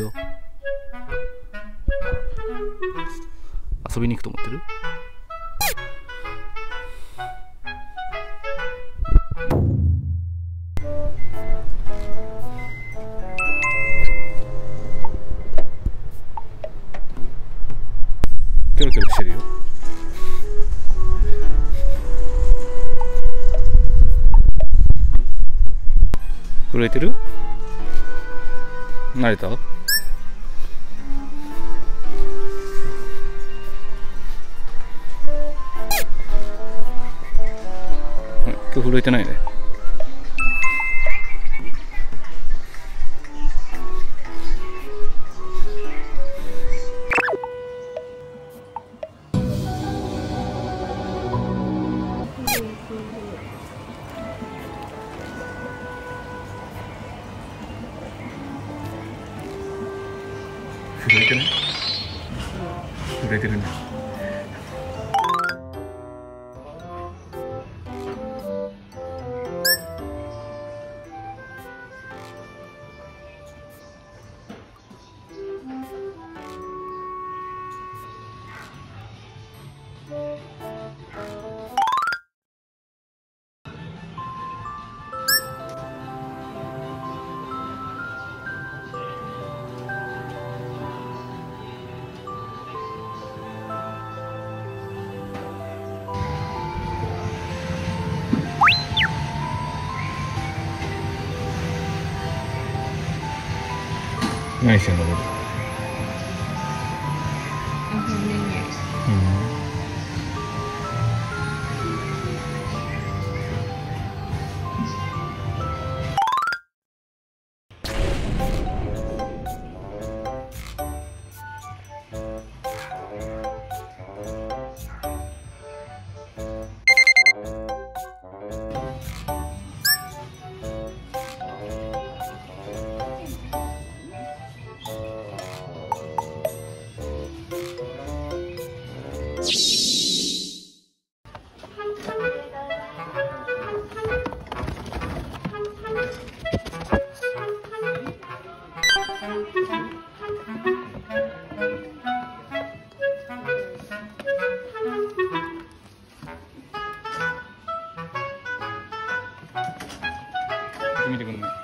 よ。遊びに行くと思ってる？キョロキョロしてるよ。震えてる？慣れた？うん今日震えてないね。震えてない？震えてるね。何してんだ見てくんない。